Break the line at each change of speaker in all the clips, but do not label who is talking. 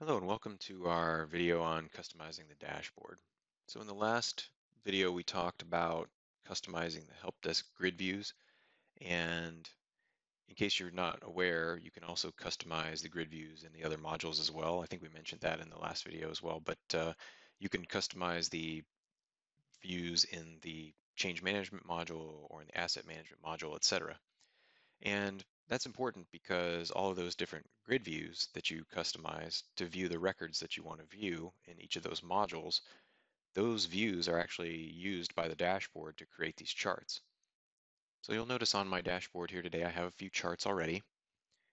Hello and welcome to our video on customizing the dashboard. So in the last video we talked about customizing the help desk grid views and in case you're not aware you can also customize the grid views in the other modules as well. I think we mentioned that in the last video as well but uh, you can customize the views in the change management module or in the asset management module etc. And that's important because all of those different grid views that you customize to view the records that you want to view in each of those modules, those views are actually used by the dashboard to create these charts. So you'll notice on my dashboard here today, I have a few charts already.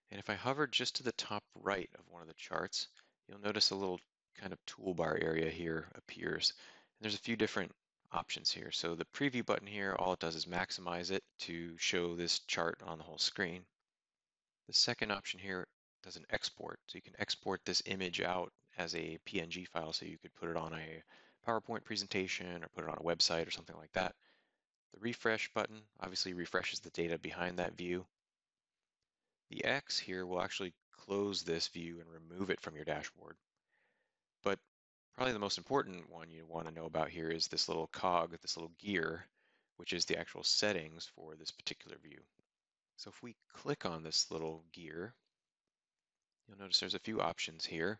And if I hover just to the top right of one of the charts, you'll notice a little kind of toolbar area here appears. And there's a few different options here. So the preview button here, all it does is maximize it to show this chart on the whole screen. The second option here does an export. So you can export this image out as a PNG file so you could put it on a PowerPoint presentation or put it on a website or something like that. The refresh button obviously refreshes the data behind that view. The X here will actually close this view and remove it from your dashboard. But probably the most important one you want to know about here is this little cog, this little gear, which is the actual settings for this particular view. So if we click on this little gear, you'll notice there's a few options here.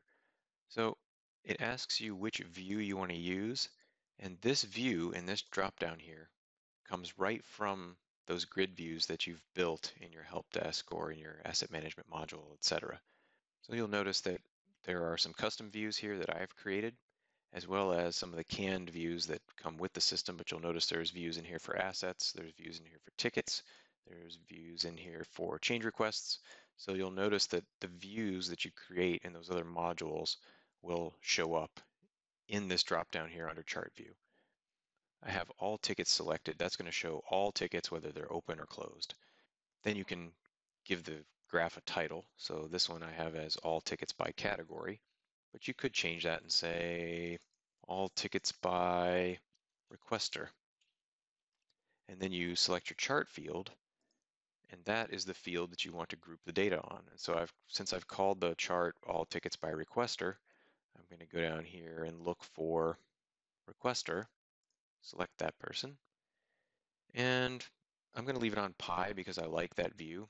So it asks you which view you want to use, and this view in this drop down here comes right from those grid views that you've built in your help desk or in your asset management module, etc. So you'll notice that there are some custom views here that I've created, as well as some of the canned views that come with the system, but you'll notice there's views in here for assets, there's views in here for tickets, there's views in here for change requests. So you'll notice that the views that you create in those other modules will show up in this drop down here under chart view. I have all tickets selected. That's going to show all tickets, whether they're open or closed. Then you can give the graph a title. So this one I have as all tickets by category, but you could change that and say all tickets by requester. And then you select your chart field and that is the field that you want to group the data on. And so I've since I've called the chart all tickets by requester, I'm going to go down here and look for requester, select that person, and I'm going to leave it on pie because I like that view.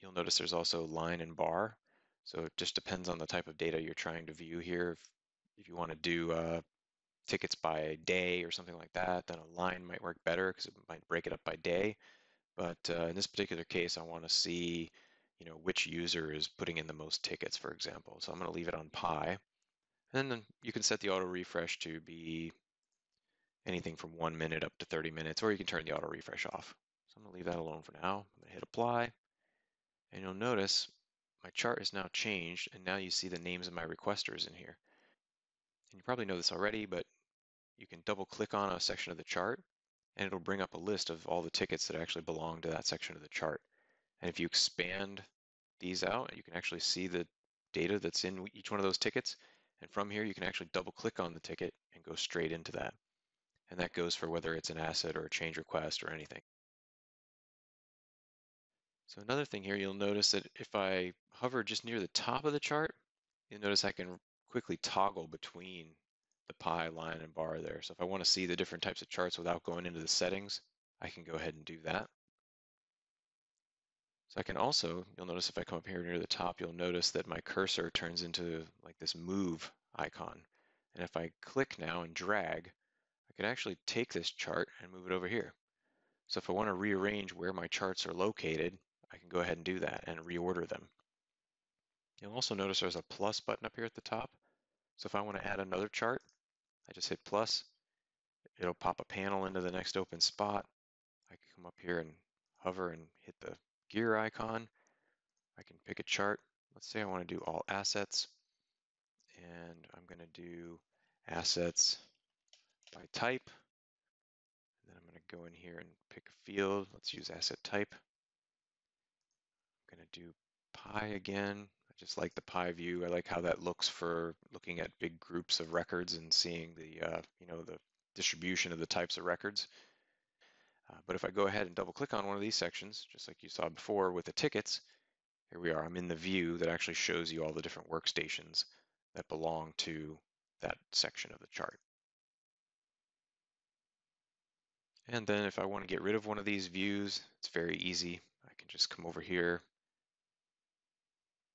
You'll notice there's also line and bar. So it just depends on the type of data you're trying to view here. If, if you want to do uh, tickets by day or something like that, then a line might work better because it might break it up by day. But uh, in this particular case, I want to see, you know, which user is putting in the most tickets, for example. So I'm going to leave it on pie. And then you can set the auto refresh to be anything from one minute up to 30 minutes, or you can turn the auto refresh off. So I'm going to leave that alone for now. I'm going to hit apply. And you'll notice my chart is now changed, and now you see the names of my requesters in here. And you probably know this already, but you can double click on a section of the chart and it'll bring up a list of all the tickets that actually belong to that section of the chart. And if you expand these out, you can actually see the data that's in each one of those tickets. And from here, you can actually double click on the ticket and go straight into that. And that goes for whether it's an asset or a change request or anything. So another thing here, you'll notice that if I hover just near the top of the chart, you'll notice I can quickly toggle between the pie line and bar there. So if I want to see the different types of charts without going into the settings, I can go ahead and do that. So I can also, you'll notice if I come up here near the top, you'll notice that my cursor turns into like this move icon. And if I click now and drag, I can actually take this chart and move it over here. So if I want to rearrange where my charts are located, I can go ahead and do that and reorder them. You'll also notice there's a plus button up here at the top. So if I want to add another chart, I just hit plus. It'll pop a panel into the next open spot. I can come up here and hover and hit the gear icon. I can pick a chart. Let's say I want to do all assets. And I'm going to do assets by type. And then I'm going to go in here and pick a field. Let's use asset type. I'm going to do pie again just like the pie view. I like how that looks for looking at big groups of records and seeing the, uh, you know, the distribution of the types of records. Uh, but if I go ahead and double click on one of these sections, just like you saw before with the tickets, here we are, I'm in the view that actually shows you all the different workstations that belong to that section of the chart. And then if I want to get rid of one of these views, it's very easy. I can just come over here,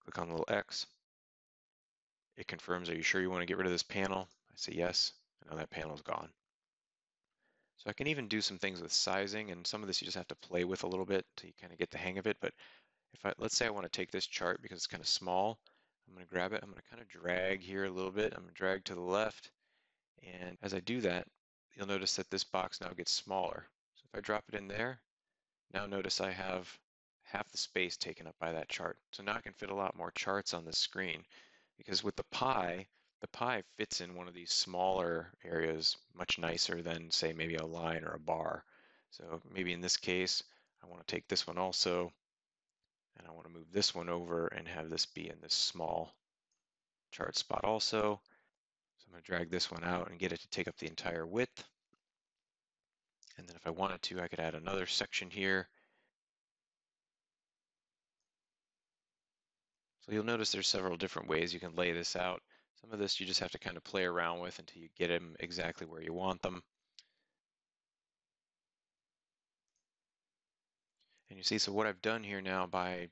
click on the little X. It confirms, are you sure you want to get rid of this panel? I say yes, and now that panel is gone. So I can even do some things with sizing, and some of this you just have to play with a little bit to kind of get the hang of it. But if I, let's say I want to take this chart because it's kind of small, I'm going to grab it, I'm going to kind of drag here a little bit, I'm going to drag to the left, and as I do that, you'll notice that this box now gets smaller. So if I drop it in there, now notice I have half the space taken up by that chart. So now I can fit a lot more charts on the screen because with the pie, the pie fits in one of these smaller areas much nicer than say maybe a line or a bar. So maybe in this case, I want to take this one also, and I want to move this one over and have this be in this small chart spot also. So I'm going to drag this one out and get it to take up the entire width. And then if I wanted to, I could add another section here. So you'll notice there's several different ways you can lay this out. Some of this you just have to kind of play around with until you get them exactly where you want them. And you see, so what I've done here now by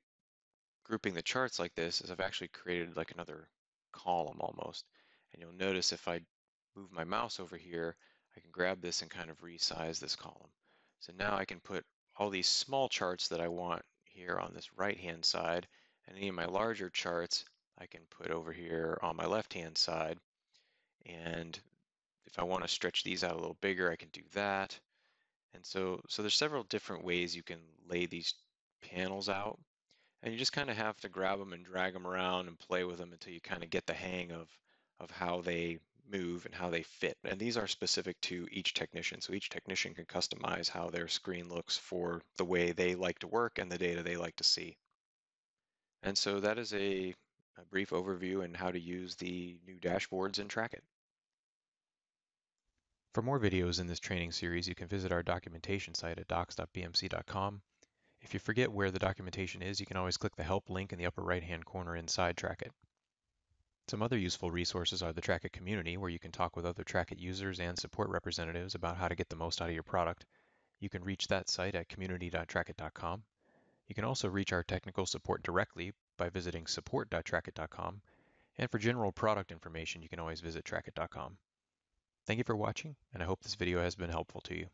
grouping the charts like this is I've actually created like another column almost. And you'll notice if I move my mouse over here, I can grab this and kind of resize this column. So now I can put all these small charts that I want here on this right-hand side, any of my larger charts I can put over here on my left-hand side. And if I want to stretch these out a little bigger, I can do that. And so, so there's several different ways you can lay these panels out. And you just kind of have to grab them and drag them around and play with them until you kind of get the hang of of how they move and how they fit. And these are specific to each technician. So each technician can customize how their screen looks for the way they like to work and the data they like to see. And so that is a, a brief overview and how to use the new dashboards and Track-It.
For more videos in this training series, you can visit our documentation site at docs.bmc.com. If you forget where the documentation is, you can always click the Help link in the upper right-hand corner inside Track-It. Some other useful resources are the Track-It community, where you can talk with other Track-It users and support representatives about how to get the most out of your product. You can reach that site at community.trackit.com. You can also reach our technical support directly by visiting support.trackit.com. And for general product information, you can always visit trackit.com. Thank you for watching, and I hope this video has been helpful to you.